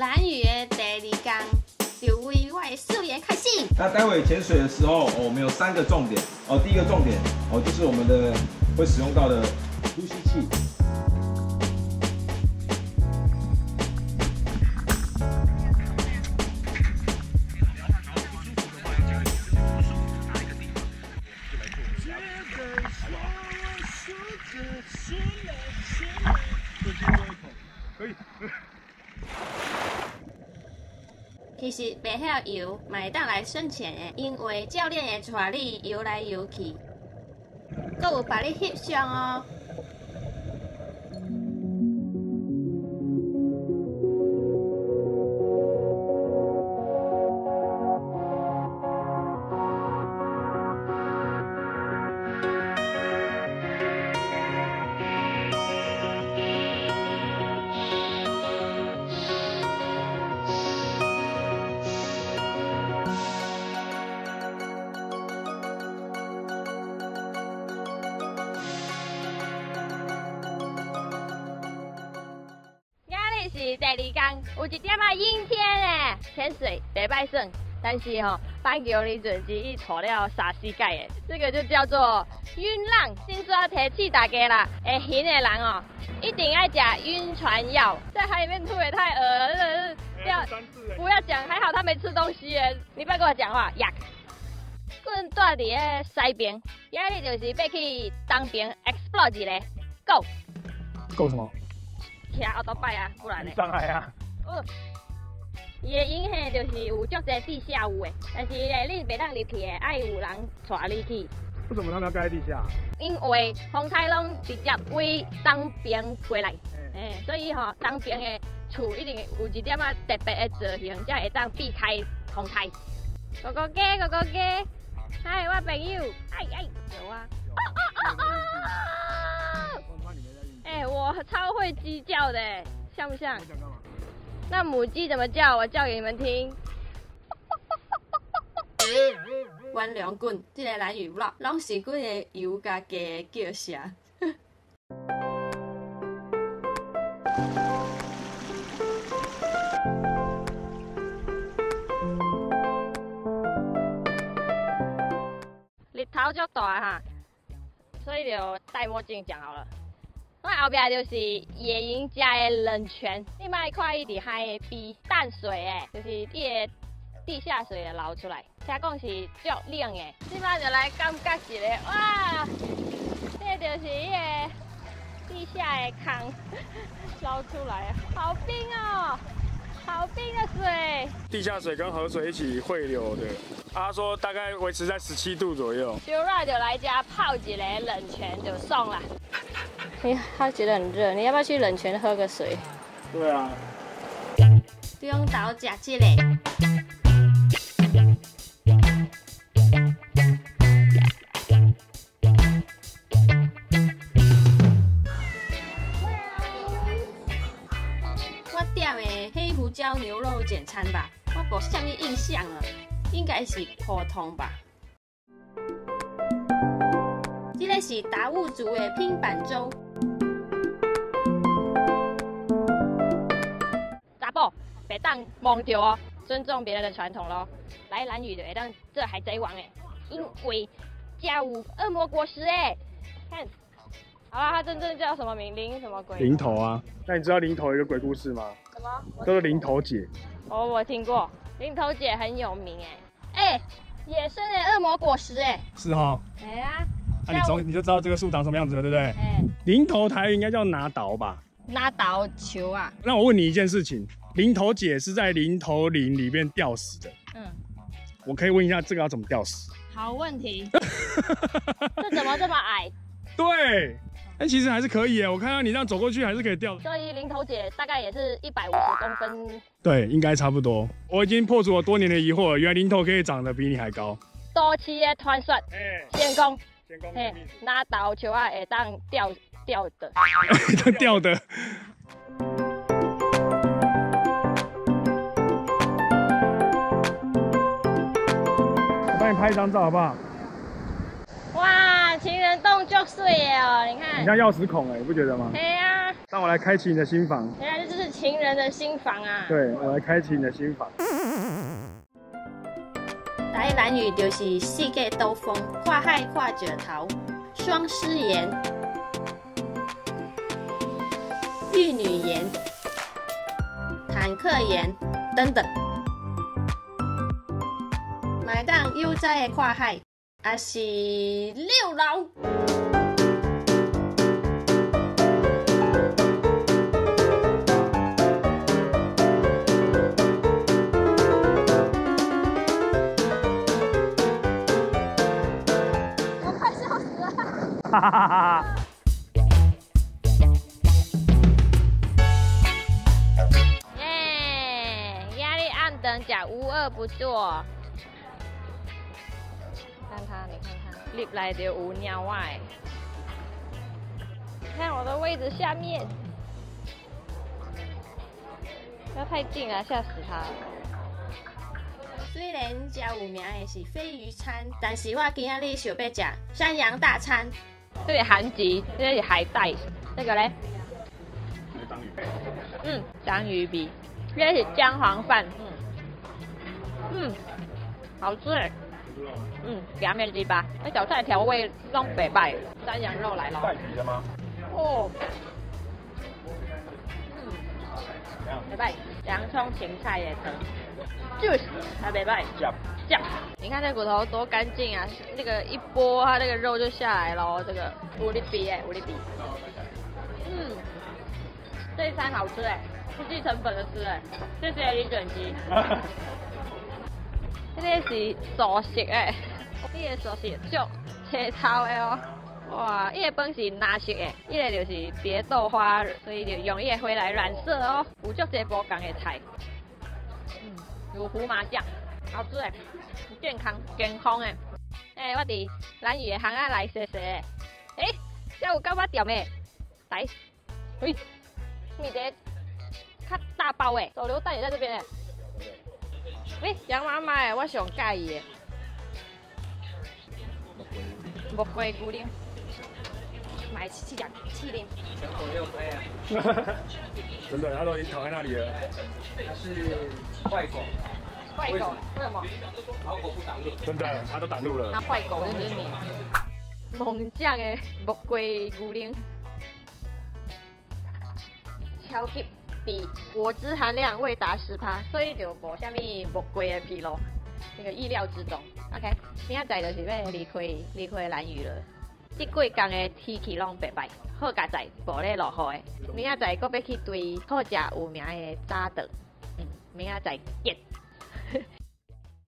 蓝屿的第二天，就为我的素颜开始。那待会潜水的时候，哦我们有三个重点哦。第一个重点哦，就是我们的会使用到的呼吸器。可以。其实袂晓游，嘛会当来省钱的，因为教练会带你游来游去，阁有把你翕相哦。是第二天，有一点啊阴天诶，潜水袂歹耍，但是吼、板桥离准机已带了三四届诶，这个就叫做晕浪。先说提醒大家啦，会晕的人哦，一定要食晕船药，在海里面吐也太恶了，不要不要讲，还好他没吃东西耶，你不要跟我讲话呀。阮住伫咧西边，今日就是要去东边 explore 一下，Go！够什么？骑奥多拜啊，不然呢？上海啊。哦，伊的影响就是有足侪地下有诶，但是咧你袂当入去诶，爱有人带你去，为什么他们要盖在地下？因为风台拢直接为东边过来，诶、所以吼、东边诶厝一定有一点啊特别诶造型，才会当避开风台。哥哥哥，哥哥哥，嗨，我朋友，哎哎，有啊，啊啊啊啊！哎、我超会鸡叫的，像不像？想干嘛？那母鸡怎么叫？我叫给你们听。弯梁棍，这个蓝语 vlog，拢是几个油家鸡的叫声。日头足大哈，所以就戴墨镜讲好了。我后壁就是野营家的冷泉，你莫看伊伫海边淡水诶，就是伊个地下水会流出来，听讲是足冷诶。即摆就来感觉一下，哇，这就是伊个地下的坑捞出来啊，好冰哦，好冰的水。地下水跟河水一起汇流的。他说大概维持在十七度左右。修热就来家泡一个冷泉就送了。哎呀，他觉得很热，你要不要去冷泉喝个水？对啊，中岛食这个。我点的黑胡椒牛肉简餐吧，我无什么印象了，应该是普通吧。这个是达悟族的拼板粥。别当忘掉哦，尊重别人的传统咯。来蓝屿的会当这海贼王哎，因为加五恶魔果实哎，看，好了，他真正叫什么名？灵什么鬼？零头啊。那你知道零头一个鬼故事吗？什么？叫做零头姐。哦，我听过，零头姐很有名哎。哎、野生的恶魔果实哎。是哈。哎呀，那、你从你就知道这个树长什么样子了，对不对？哎，零头台应该叫拿刀吧？拉倒球啊，那我问你一件事情，零头姐是在零头林里面吊死的，嗯，我可以问一下这个要怎么吊死？好问题，这怎么这么矮？对，但其实还是可以耶，我看到你这样走过去还是可以吊。所以零头姐大概也是一百五十公分，对，应该差不多。我已经破除我多年的疑惑了，原来零头可以长得比你还高。多期的传说，哎、先攻，先攻嘿，拉倒球啊，会当吊吊的。他掉的。我帮你拍一张照好不好？哇，情人洞就碎哦，你看你，像钥匙孔哎、你不觉得吗？对呀、让我来开启你的心房。原来这是情人的心房啊！对，我来开启你的心房。台南语就是四界兜风，跨海跨石头，双狮岩、玉女岩、坦克岩等等。买当悠哉的跨海，也是六楼。我快笑死了！哈哈哈哈！等甲无恶不做。看它，你看看，立来的无鸟外。看我的位置下面，不要太近了，吓死它了。虽然遮有名的是飞鱼餐，但是我今仔日想要食山羊大餐。这是韩籍，这是海带，这个嘞，嗯，章鱼鼻，这是姜黄饭，嗯，嗯，好吃哎，嗯，凉面鸡巴，那小菜调味弄北拜，山羊肉来了，带皮的吗？哦，嗯，北拜，洋葱芹菜也可以，juice 还北拜，酱。酱，你看这骨头多干净啊！那个一剥，它那个肉就下来了。这个五厘比哎，五厘比。嗯，这一餐好吃哎，不计成本的吃哎。谢谢李卷鸡。这是素食诶，这个素食足切头的哦。哇，伊个本是蓝色的，伊个就是蝶豆花，所以就用伊个花来染色哦。有足济不同的菜，嗯，有胡麻酱。好吃诶，健康健康诶。诶，我伫咱鱼的巷仔来踅踅诶。诶，这有够我店诶，来，喂，米德，较大包诶，手榴弹也在这边诶。喂，杨妈妈诶，我上介意诶。木瓜牛奶，买七两七零。真的，他都已经躺在那里了。他是坏狗，坏狗，为什么？老狗不挡路。真的，他都挡路了。那坏狗就是你。猛将的木瓜牛奶，超级比果汁含量未达十趴，所以就无虾米木龟的皮咯，那个意料之中。OK，明仔载就是要离开离开蓝屿了。这几天的天气拢白白，好佳哉无咧落雨的。明仔载搁要去堆好食有名的早顿，嗯，明仔载见。